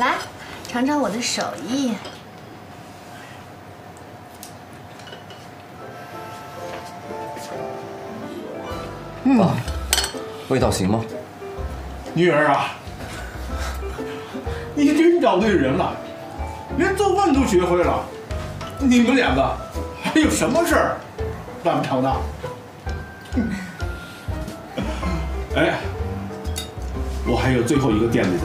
来尝尝我的手艺。嗯，味道行吗？女儿啊，你真找对人了，连做饭都学会了。你们两个还有什么事儿办不成的？哎，我还有最后一个惦记的，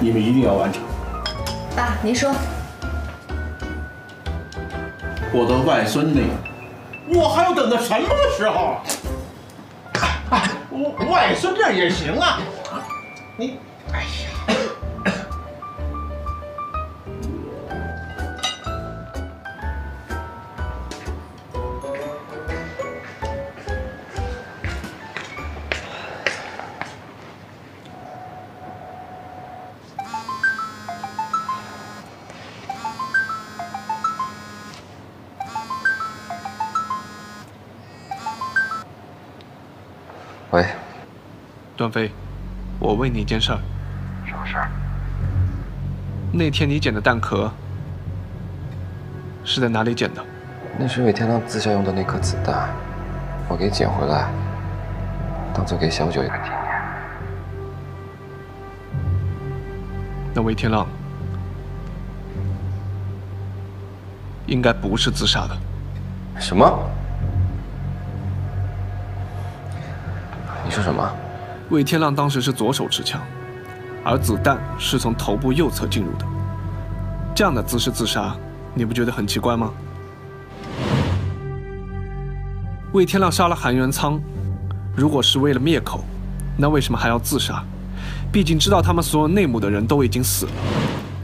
你们一定要完成。爸，您说。我的外孙女，我还要等到什么时候？哎，外孙女也行啊。你，哎呀。段飞，我问你一件事儿。什么事儿？那天你捡的弹壳是在哪里捡的？那是魏天浪自杀用的那颗子弹，我给捡回来，当做给小九一个纪念。那魏天浪应该不是自杀的。什么？你说什么？魏天浪当时是左手持枪，而子弹是从头部右侧进入的。这样的姿势自杀，你不觉得很奇怪吗？魏天浪杀了韩元仓，如果是为了灭口，那为什么还要自杀？毕竟知道他们所有内幕的人都已经死了，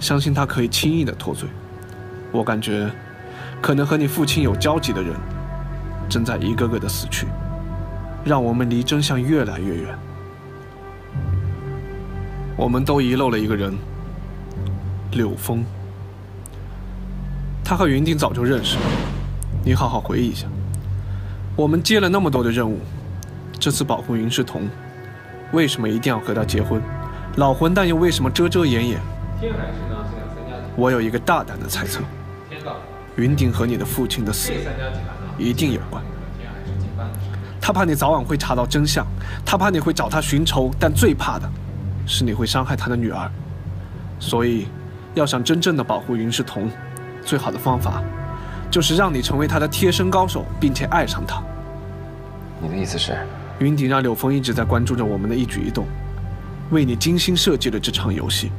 相信他可以轻易的脱罪。我感觉，可能和你父亲有交集的人，正在一个个的死去。让我们离真相越来越远。我们都遗漏了一个人，柳峰。他和云顶早就认识，你好好回忆一下。我们接了那么多的任务，这次保护云世彤，为什么一定要和他结婚？老混蛋又为什么遮遮掩掩？我有一个大胆的猜测：云顶和你的父亲的死一定有关。他怕你早晚会查到真相，他怕你会找他寻仇，但最怕的是你会伤害他的女儿。所以，要想真正的保护云世彤，最好的方法就是让你成为他的贴身高手，并且爱上他。你的意思是，云顶让柳峰一直在关注着我们的一举一动，为你精心设计了这场游戏。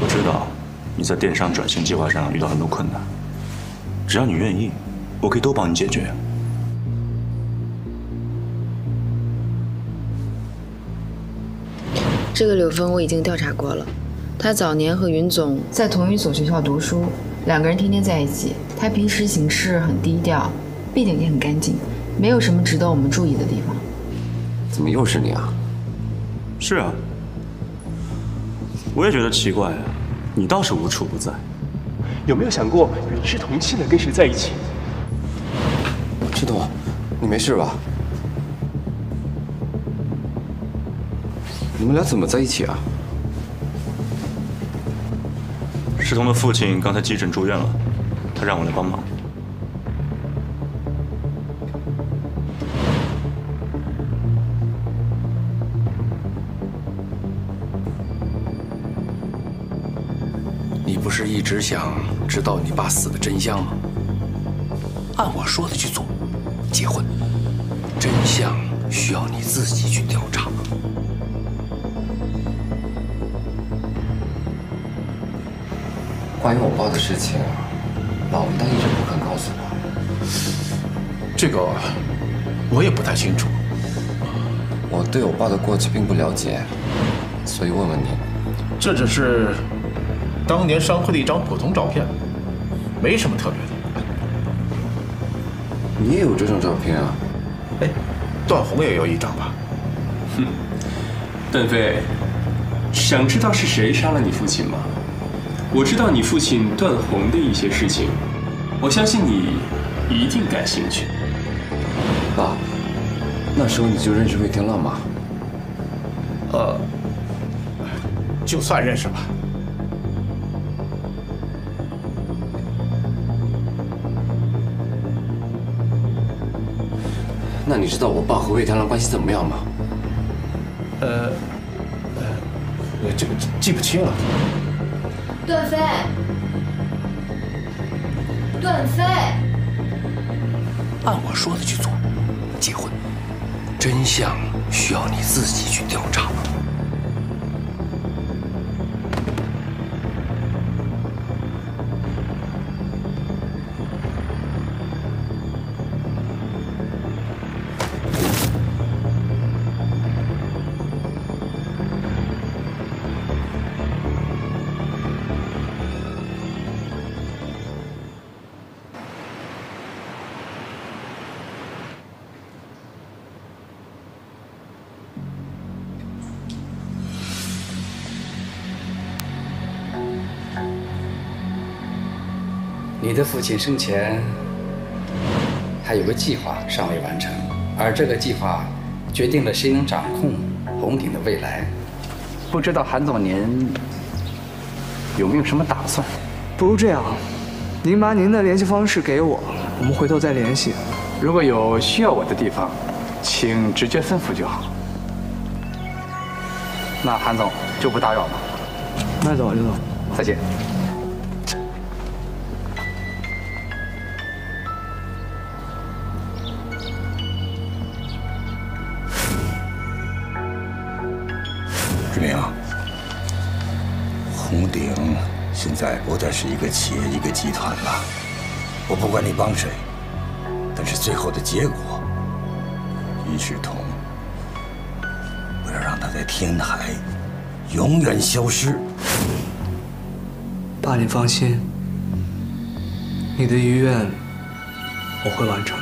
我知道你在电商转型计划上遇到很多困难。只要你愿意，我可以都帮你解决。这个柳峰我已经调查过了，他早年和云总在同一所学校读书，两个人天天在一起。他平时行事很低调，背景也很干净，没有什么值得我们注意的地方。怎么又是你啊？是啊，我也觉得奇怪啊，你倒是无处不在。有没有想过云世彤现在跟谁在一起？志东，你没事吧？你们俩怎么在一起啊？世彤的父亲刚才急诊住院了，他让我来帮忙。你不是一直想知道你爸死的真相吗？按我说的去做，结婚，真相需要你自己去调查。关于我爸的事情，老混蛋一直不肯告诉我。这个我也不太清楚。我对我爸的过去并不了解，所以问问你。这只是。当年商会的一张普通照片，没什么特别的。你也有这张照片啊？哎，段红也有一张吧？哼段飞，想知道是谁杀了你父亲吗？我知道你父亲段宏的一些事情，我相信你一定感兴趣。爸，那时候你就认识魏天浪吗？呃，就算认识吧。那你知道我爸和魏天浪关系怎么样吗？呃，呃，这个记不清了。段飞，段飞，按我说的去做，结婚，真相需要你自己去调查。你的父亲生前还有个计划尚未完成，而这个计划决定了谁能掌控红鼎的未来。不知道韩总您有没有什么打算？不如这样，您把您的联系方式给我，我们回头再联系。如果有需要我的地方，请直接吩咐就好。那韩总就不打扰了。那走刘总，再见。是一个企业、一个集团吧。我不管你帮谁，但是最后的结果，于世同，我要让他在天海永远消失。爸，你放心，你的遗愿我会完成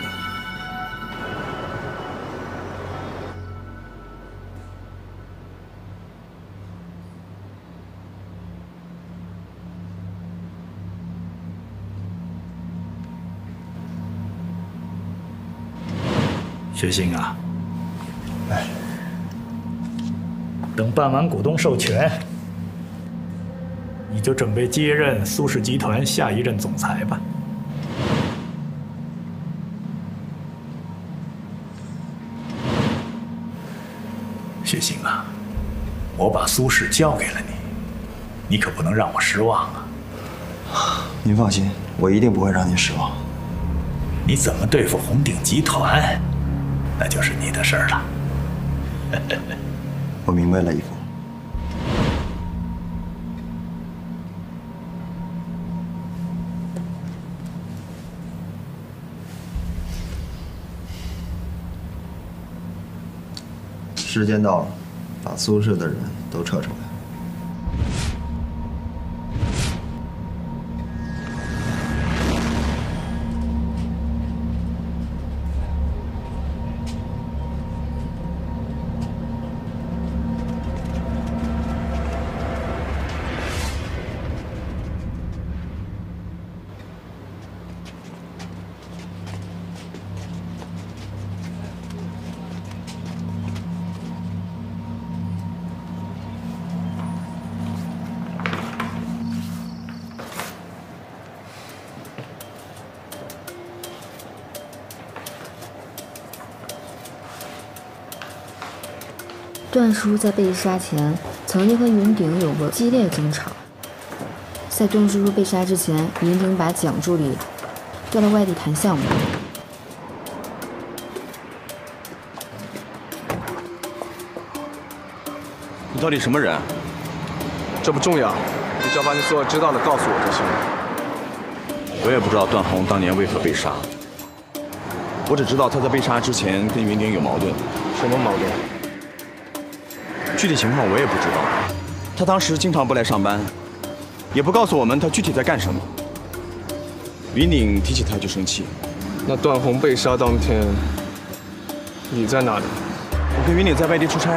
的。薛兴啊，哎，等办完股东授权，你就准备接任苏氏集团下一任总裁吧。薛兴啊，我把苏氏交给了你，你可不能让我失望啊！您放心，我一定不会让您失望。你怎么对付红鼎集团？那就是你的事儿了。我明白了，义父。时间到了，把苏氏的人都撤出来。段叔在被杀前，曾经和云顶有过激烈争吵。在段叔叔被杀之前，云顶把蒋助理调到外地谈项目。你到底什么人？这不重要，你只要把你所有知道的告诉我就行了。我也不知道段宏当年为何被杀，我只知道他在被杀之前跟云顶有矛盾。什么矛盾？具体情况我也不知道。他当时经常不来上班，也不告诉我们他具体在干什么。云顶提起他就生气。那段宏被杀当天，你在哪里？我跟云顶在外地出差。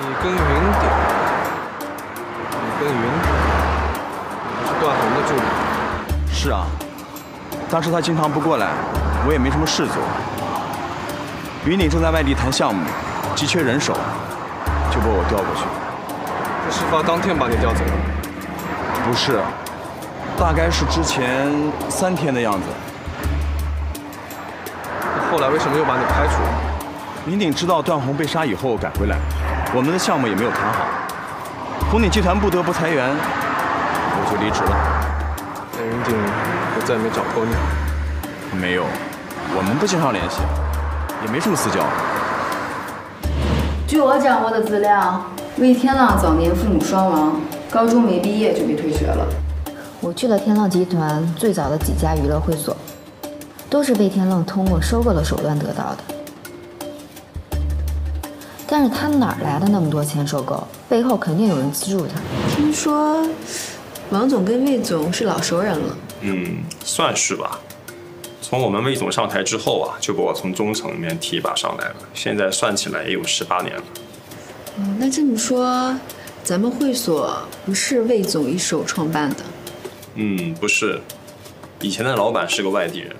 你跟云顶？你跟云顶？你是段宏的助理？是啊，当时他经常不过来，我也没什么事做。云顶正在外地谈项目，急缺人手，就把我调过去。这事发当天把你调走了？不是，大概是之前三天的样子。后来为什么又把你开除了？云顶知道段红被杀以后赶回来，我们的项目也没有谈好，红鼎集团不得不裁员，我就离职了。那云顶就再也没找过你？没有，我们不经常联系，也没什么私交。据我掌握的资料，魏天浪早年父母双亡，高中没毕业就被退学了。我去了天浪集团最早的几家娱乐会所。都是魏天浪通过收购的手段得到的，但是他哪来的那么多钱收购？背后肯定有人资助他。听说王总跟魏总是老熟人了。嗯，算是吧。从我们魏总上台之后啊，就把我从中层里面提拔上来了。现在算起来也有十八年了。嗯，那这么说，咱们会所不是魏总一手创办的？嗯，不是。以前的老板是个外地人。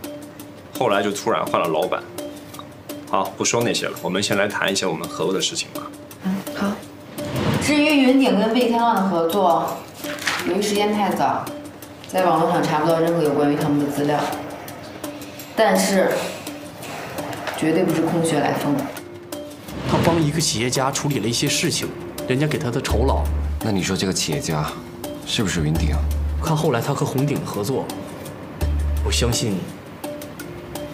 后来就突然换了老板。好，不说那些了，我们先来谈一些我们合作的事情吧。嗯，好。至于云顶跟魏天浪的合作，由于时间太早，在网络上查不到任何有关于他们的资料。但是，绝对不是空穴来风。他帮一个企业家处理了一些事情，人家给他的酬劳。那你说这个企业家是不是云顶？看后来他和红顶的合作，我相信。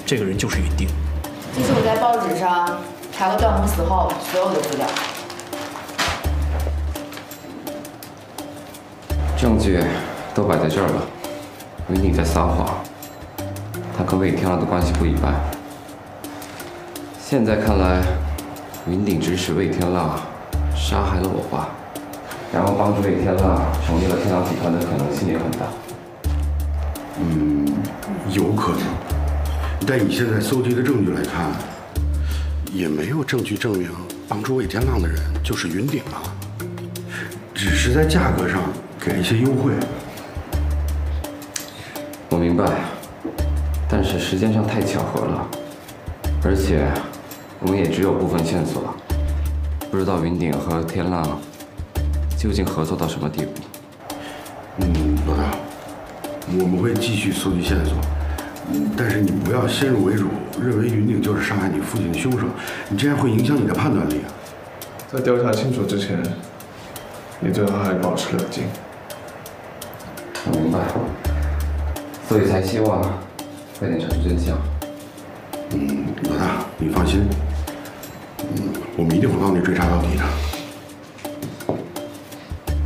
这个人就是云顶。这是我在报纸上查了段宏死后所有的资料，证据都摆在这儿了。云顶在撒谎，他跟魏天浪的关系不一般。现在看来，云顶指使魏天浪杀害了我爸，然后帮助魏天浪成立了天狼集团的可能性也很大。嗯，有可能。但以现在搜集的证据来看，也没有证据证明帮助魏天浪的人就是云顶啊，只是在价格上给了一些优惠。我明白，但是时间上太巧合了，而且我们也只有部分线索，不知道云顶和天浪究竟合作到什么地步。嗯，老大，我们会继续搜集线索。但是你不要先入为主，认为云顶就是杀害你父亲的凶手，你这样会影响你的判断力啊！在调查清楚之前，你最好还保持冷静。我明白，所以才希望快点查出真相。嗯，老大，你放心，嗯，我们一定会帮你追查到底的。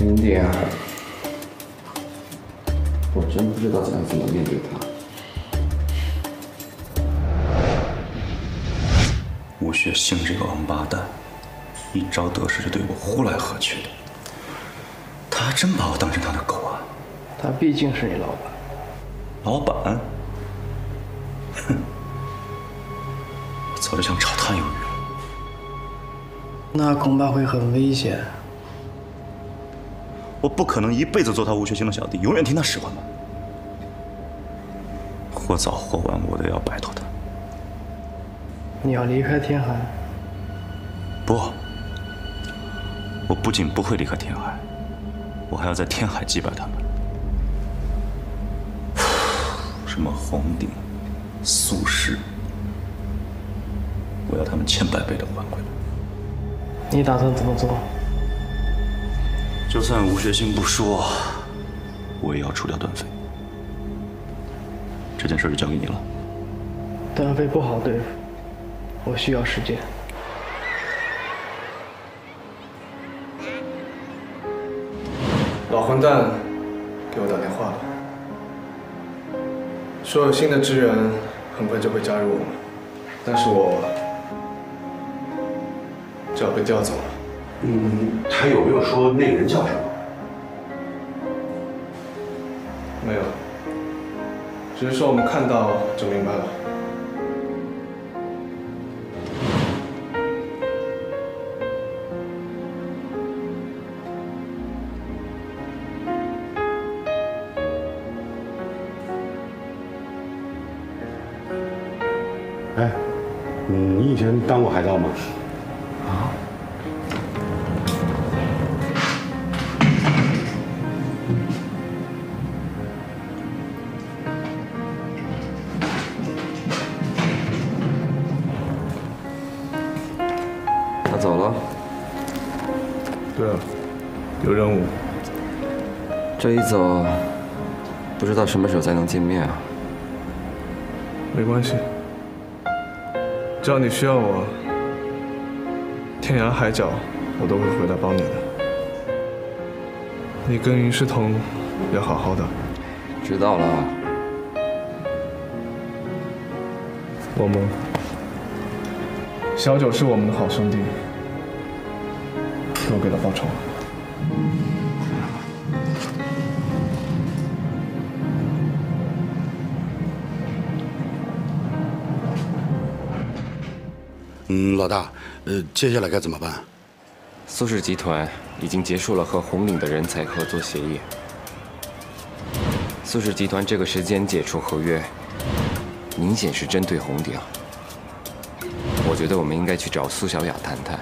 林迪啊，我真不知道怎样怎么面对他。吴学兴这个王八蛋，一招得势就对我呼来喝去的。他还真把我当成他的狗啊！他毕竟是你老板。老板？哼！我早就想炒他鱿鱼了。那恐怕会很危险。我不可能一辈子做他吴学兴的小弟，永远听他使唤吧。或早或晚，我都要摆脱他。你要离开天海？不，我不仅不会离开天海，我还要在天海击败他们。什么红鼎、苏氏，我要他们千百倍的还回来。你打算怎么做？就算吴学兴不说，我也要除掉段飞。这件事就交给你了。段飞不好对付。我需要时间。老混蛋给我打电话了，说有新的支援很快就会加入我们，但是我就要被调走了。嗯，他有没有说那个人叫什么？没有，只是说我们看到就明白了。你以前当过海盗吗？啊？他走了。对啊，有任务。这一走，不知道什么时候才能见面啊。没关系，只要你需要我，天涯海角，我都会回来帮你的。你跟云诗彤要好好的。知道了。我们，小九是我们的好兄弟，替我给他报仇。嗯，老大，呃，接下来该怎么办？苏氏集团已经结束了和红岭的人才合作协议。苏氏集团这个时间解除合约，明显是针对红鼎。我觉得我们应该去找苏小雅谈谈。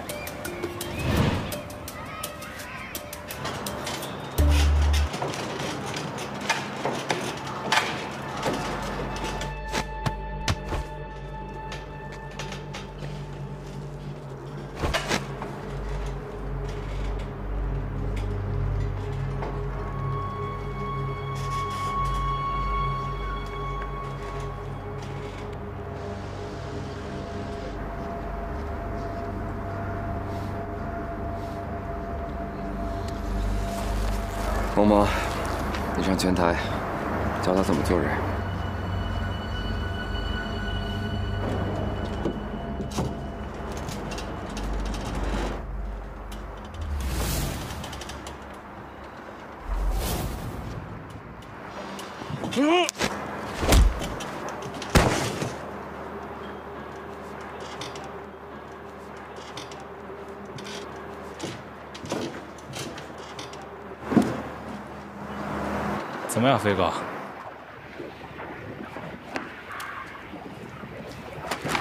怎么样，飞哥？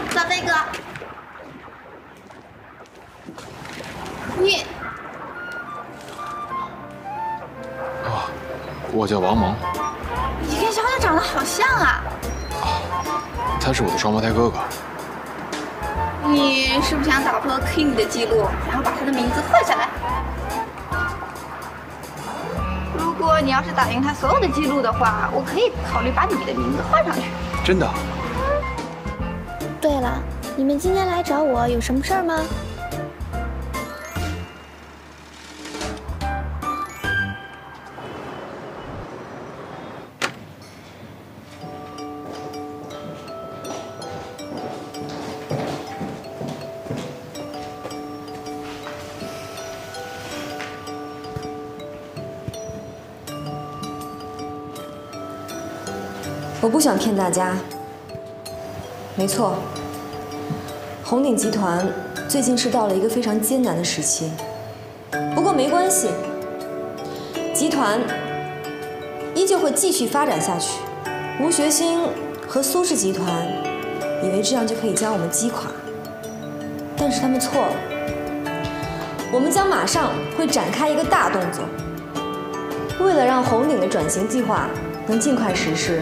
小飞哥，你啊，我叫王蒙，你跟小九长得好像啊！他是我的双胞胎哥哥。你是不是想打破 King 的记录，然后把他的名字换下来？如果你要是打赢他所有的记录的话，我可以考虑把你的名字换上去。真的？对了，你们今天来找我有什么事儿吗？不想骗大家，没错，红鼎集团最近是到了一个非常艰难的时期。不过没关系，集团依旧会继续发展下去。吴学兴和苏氏集团以为这样就可以将我们击垮，但是他们错了。我们将马上会展开一个大动作，为了让红鼎的转型计划能尽快实施。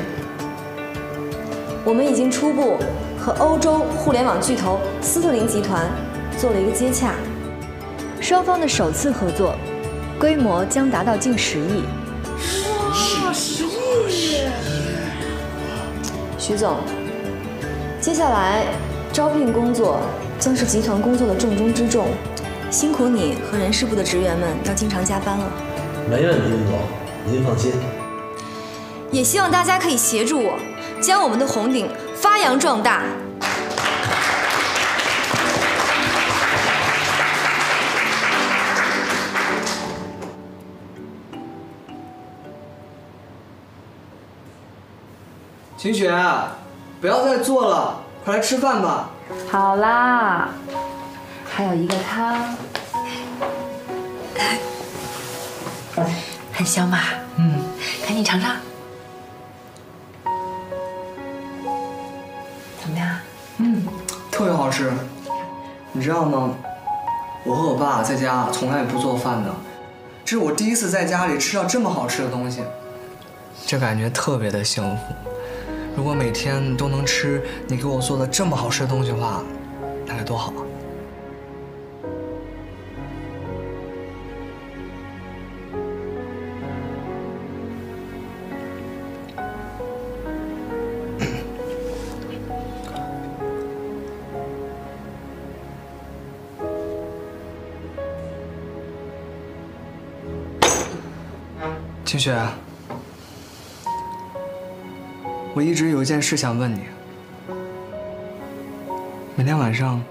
我们已经初步和欧洲互联网巨头斯特林集团做了一个接洽，双方的首次合作规模将达到近十亿。哇，十亿！徐总，接下来招聘工作将是集团工作的重中之重，辛苦你和人事部的职员们要经常加班了。没问题，吴总，您放心。也希望大家可以协助我。将我们的红鼎发扬壮大。秦雪，不要再做了，快来吃饭吧。好啦，还有一个汤，很香吧？嗯，赶紧尝尝。是。你知道吗？我和我爸在家从来不做饭的，这是我第一次在家里吃到这么好吃的东西，这感觉特别的幸福。如果每天都能吃你给我做的这么好吃的东西的话，那该多好啊！清雪，我一直有一件事想问你。每天晚上，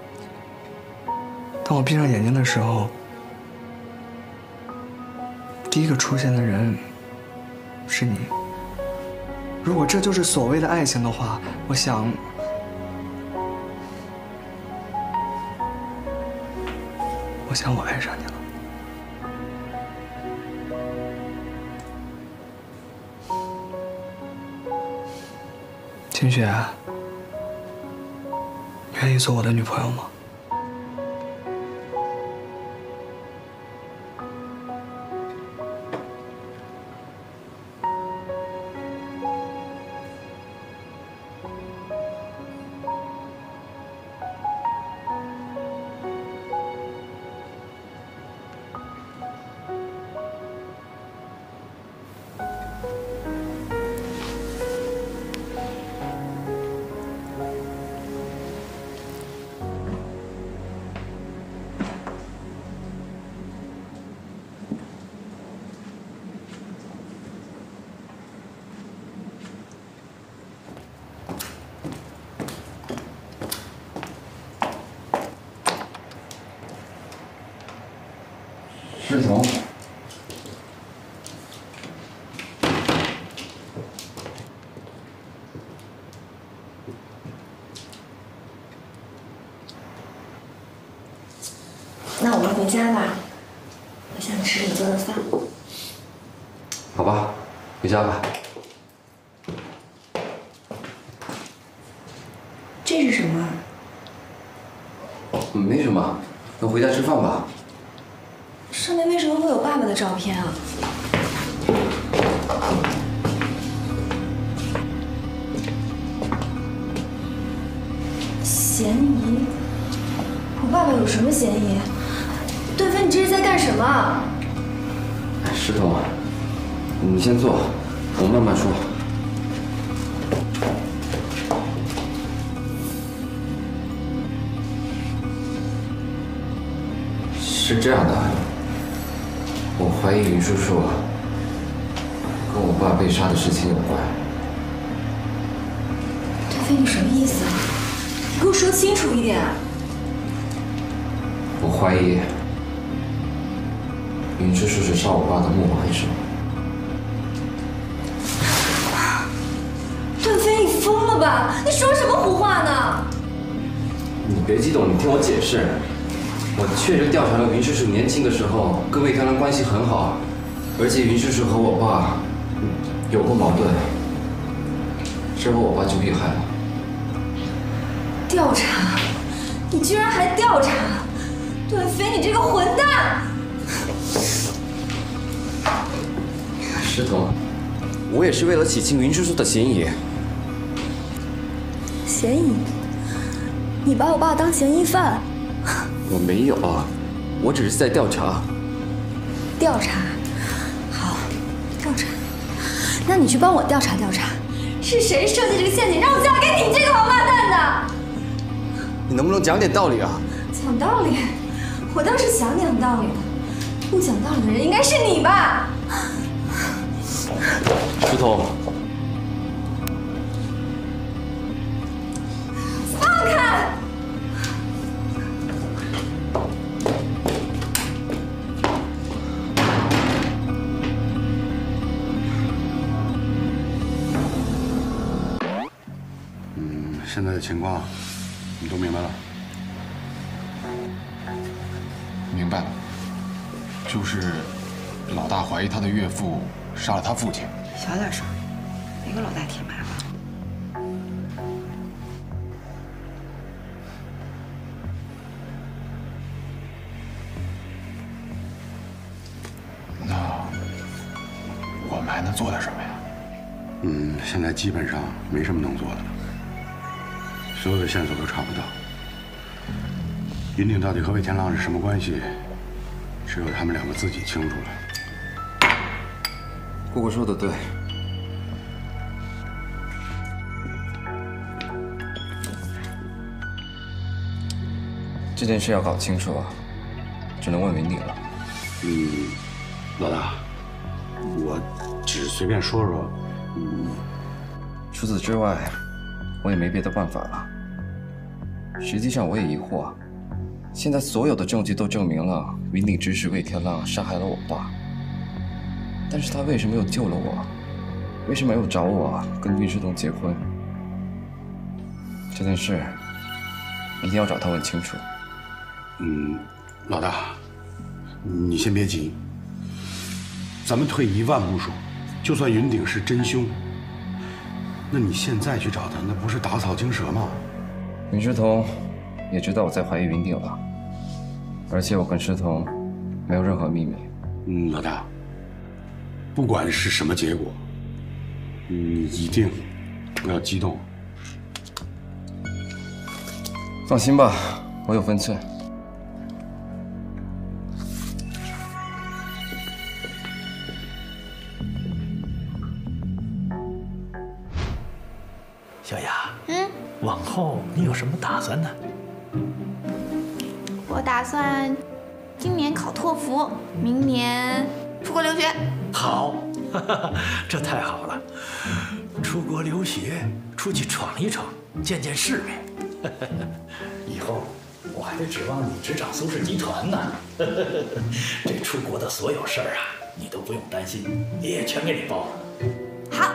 当我闭上眼睛的时候，第一个出现的人是你。如果这就是所谓的爱情的话，我想，我想我爱上你清雪，愿意做我的女朋友吗？回家吧。这是什么？嗯没什么，那回家吃饭吧。上面为什么会有爸爸的照片啊？嫌疑？我爸爸有什么嫌疑？段飞，你这是在干什么？石头，你先坐，我慢慢说。是这样的，我怀疑云叔叔跟我爸被杀的事情有关。段飞，你什么意思啊？你给我说清楚一点。我怀疑云叔叔是杀我爸的幕后黑手。吧？你说什么胡话呢？你别激动，你听我解释。我确实调查了云叔叔年轻的时候跟魏天兰关系很好，而且云叔叔和我爸有过矛盾，之后我爸就遇害了。调查？你居然还调查？段飞，你这个混蛋！石头，我也是为了洗清云叔叔的嫌疑。嫌疑？你把我爸当嫌疑犯？我没有，我只是在调查。调查？好，调查。那你去帮我调查调查，是谁设计这个陷阱让我嫁给你这个王八蛋的？你能不能讲点道理啊？讲道理？我倒是想讲道理的。不讲道理的人应该是你吧？石头，情况你都明白了。明白了就是老大怀疑他的岳父杀了他父亲。小点声别给老大添麻烦那我们还能做点什么呀？嗯现在基本上没什么能做的了。所有的线索都查不到。云顶到底和魏天浪是什么关系，只有他们两个自己清楚了。姑姑说的对，这件事要搞清楚啊，只能问云顶了。嗯，老大，我只是随便说说。嗯，除此之外，我也没别的办法了。实际上，我也疑惑，现在所有的证据都证明了云顶指使魏天浪杀害了我爸，但是他为什么又救了我？为什么又找我跟云世东结婚？这件事一定要找他问清楚。嗯，老大，你先别急，咱们退一万步说，就算云顶是真凶，那你现在去找他，那不是打草惊蛇吗？云诗彤也知道我在怀疑云顶了，而且我跟诗彤没有任何秘密。嗯，老大，不管是什么结果，你一定不要激动。放心吧，我有分寸。后你有什么打算呢？我打算今年考托福，明年出国留学。好，这太好了！出国留学，出去闯一闯，见见世面。以后我还得指望你执掌苏氏集团呢。这出国的所有事儿啊，你都不用担心，爷爷全给你包了。好。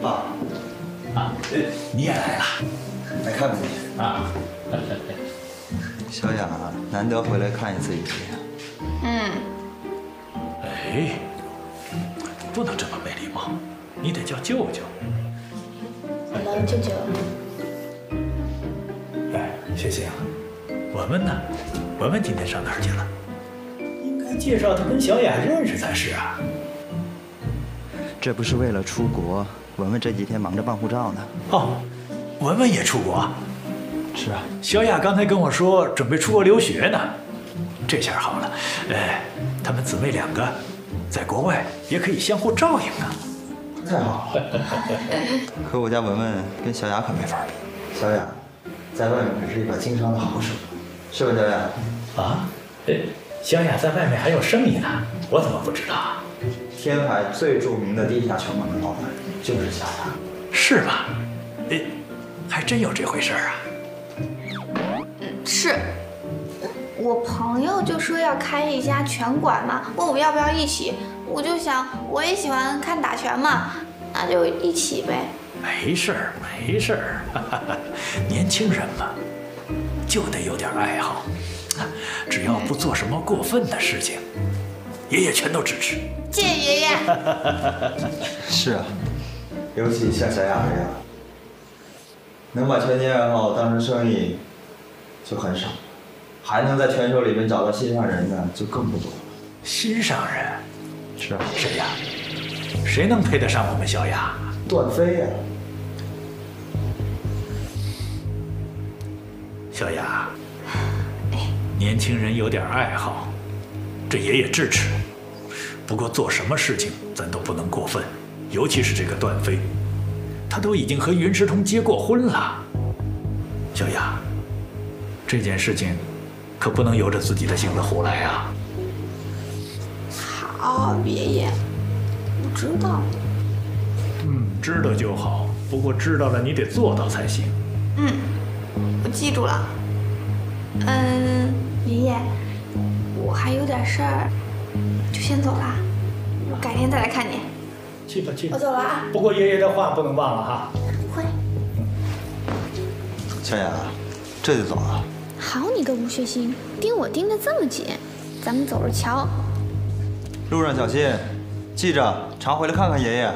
爸，啊，你也来了，来看看你啊。小雅难得回来看一次爷爷，嗯，哎，不能这么没礼貌，你得叫舅舅。我当舅舅。哎，谢谢啊，文文呢？文文今天上哪儿去了？应该介绍他跟小雅认识才是啊。这不是为了出国，文文这几天忙着办护照呢。哦，文文也出国？是啊，小雅刚才跟我说准备出国留学呢。这下好了，哎，她们姊妹两个在国外也可以相互照应啊。太好了。可我家文文跟小雅可没法比，小雅在外面可是一把经商的好手，是吧，小雅？啊，哎，小雅在外面还有生意呢，我怎么不知道啊？天海最著名的地下拳馆的老板就是小雅，是吗？哎，还真有这回事啊。是，我朋友就说要开一家拳馆嘛，问我要不要一起，我就想我也喜欢看打拳嘛，那就一起呗。没事儿，没事儿，年轻人嘛，就得有点爱好，只要不做什么过分的事情，爷爷全都支持。谢谢爷爷。是啊，尤其像小雅这样，能把拳击爱好当成生意，就很少，还能在拳手里面找到心上人的，就更不多了。心上人？是啊。谁呀？谁能配得上我们小雅？段飞呀。小雅，年轻人有点爱好，这爷爷支持。不过做什么事情咱都不能过分，尤其是这个段飞，他都已经和云石通结过婚了。小雅，这件事情可不能由着自己的性子胡来啊！好，爷爷，我知道。嗯，知道就好。不过知道了，你得做到才行。嗯，我记住了。嗯，爷爷，我还有点事儿，就先走了。我改天再来看你。去吧去吧。我走了啊。不过爷爷的话不能忘了哈。不会。小雅，这就走啊？好你个吴学兴，盯我盯得这么紧，咱们走着瞧。路上小心，记着常回来看看爷爷。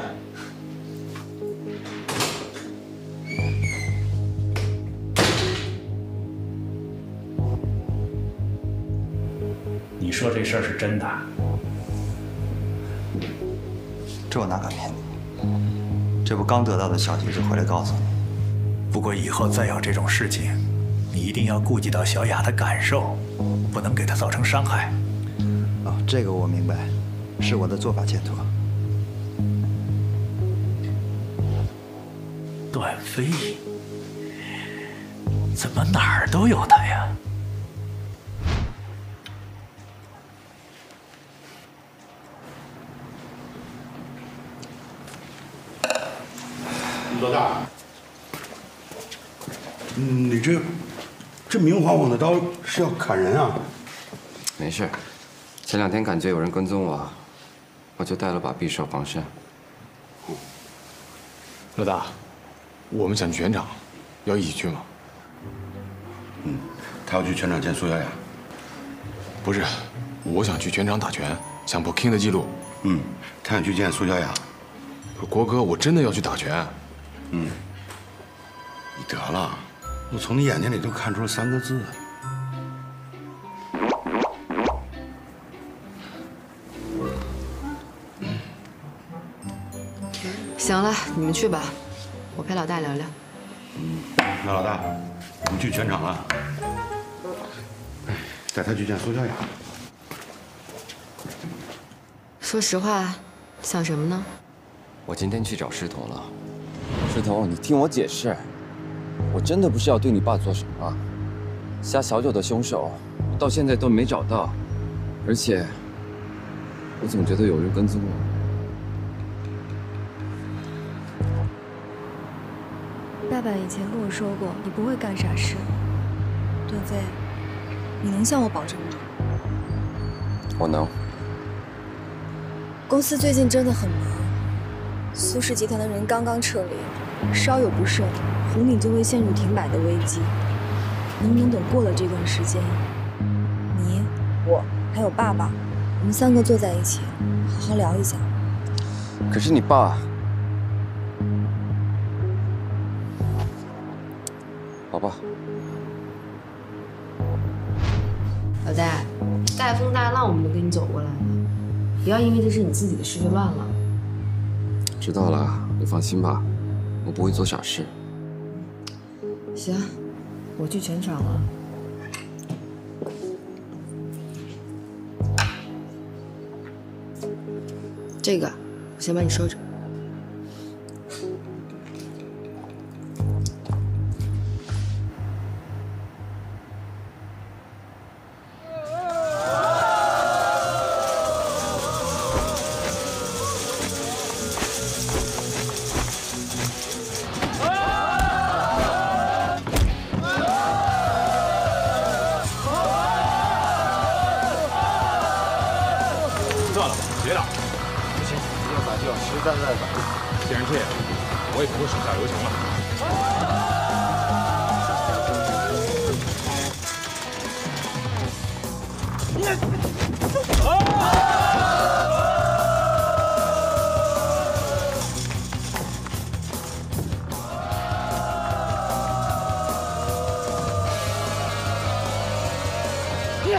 你你说这事儿是真的？这我哪敢骗你？这不刚得到的消息，就回来告诉你。不过以后再有这种事情，你一定要顾及到小雅的感受，不能给她造成伤害。哦，这个我明白，是我的做法欠妥。段飞，怎么哪儿都有他呀？老大，嗯，你这这明晃晃的刀是要砍人啊？没事，前两天感觉有人跟踪我，我就带了把匕首防身。老大，我们想去拳场，要一起去吗？嗯，他要去拳场见苏小雅。不是，我想去拳场打拳，想破 King 的记录。嗯，他想去见苏小雅。国哥，我真的要去打拳。嗯，你得了，我从你眼睛里都看出了三个字。行了，你们去吧，我陪老大聊聊。嗯，那老大，我们去全场了，带他去见苏小雅。说实话，想什么呢？我今天去找师彤了。师彤，你听我解释，我真的不是要对你爸做什么。杀小九的凶手到现在都没找到，而且我总觉得有人跟踪我。爸爸以前跟我说过，你不会干傻事。段飞，你能向我保证吗？我能。公司最近真的很忙，苏氏集团的人刚刚撤离，稍有不慎，红鼎就会陷入停摆的危机。能不能等过了这段时间，你、我还有爸爸，我们三个坐在一起，好好聊一下？可是你爸，好吧。老戴，大风大浪我们都跟你走过来了，不要因为这是你自己的事就乱了。知道了，你放心吧，我不会做傻事。行，我去全场了。这个，我先帮你收着。其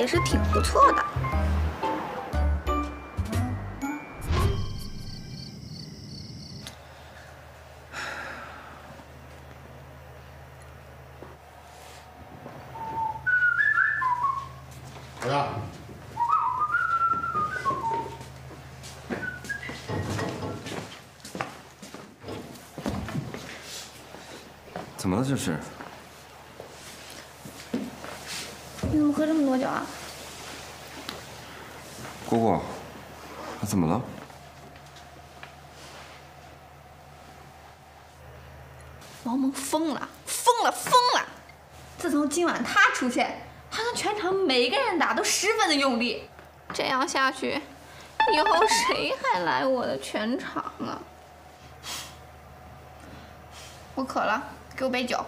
也是挺不错的。老大，怎么了这是？你怎么喝这么多酒啊？蝈蝈，怎么了？王蒙疯了，疯了，疯了！自从今晚他出现，他跟全场每一个人打都十分的用力。这样下去，以后谁还来我的全场啊？我渴了，给我杯酒。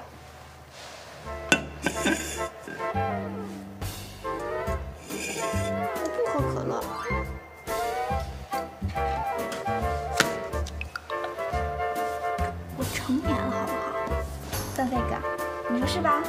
是吧？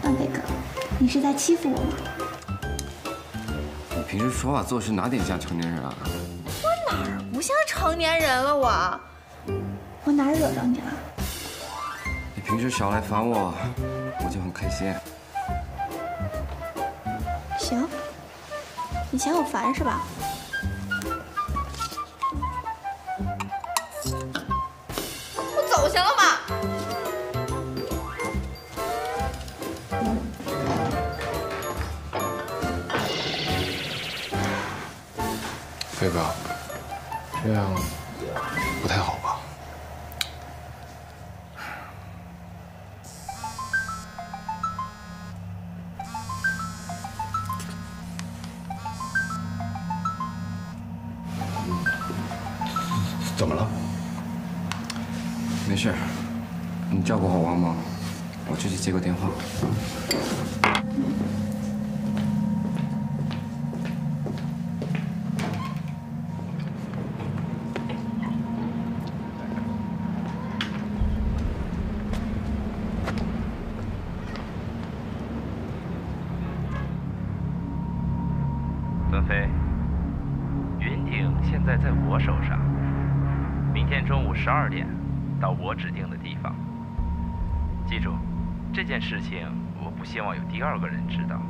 段飞哥，你是在欺负我吗？你平时说话做事哪点像成年人啊？我哪儿不像成年人了？我，我哪儿惹着你了？你平时少来烦我，我就很开心。行，你嫌我烦是吧？十二点到我指定的地方。记住，这件事情我不希望有第二个人知道，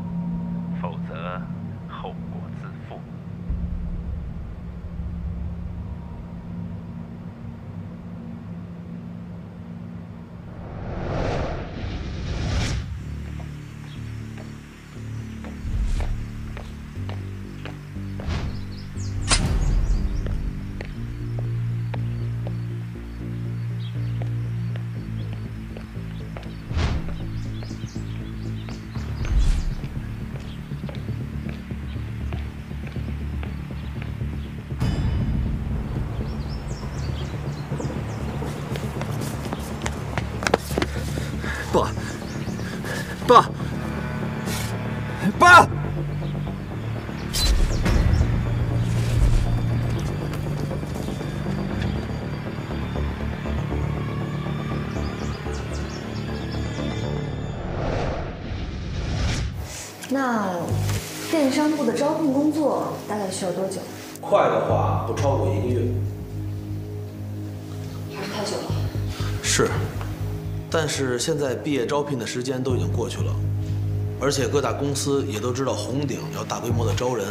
那电商部的招聘工作大概需要多久？快的话不超过一个月。还是太久了。是，但是现在毕业招聘的时间都已经过去了，而且各大公司也都知道红鼎要大规模的招人，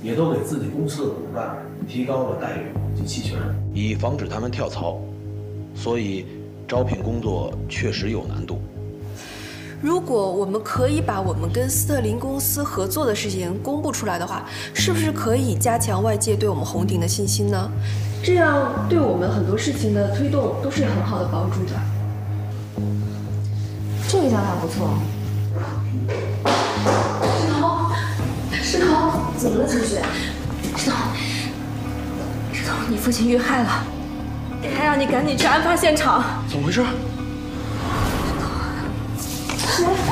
也都给自己公司的骨干提高了待遇及期权，以防止他们跳槽。所以，招聘工作确实有难度。如果我们可以把我们跟斯特林公司合作的事情公布出来的话，是不是可以加强外界对我们红鼎的信心呢？这样对我们很多事情的推动都是很好的帮助的。这个想法不错。石头，石头，怎么了，陈雪？石头，石头，你父亲遇害了，他让你赶紧去案发现场。怎么回事？Yeah.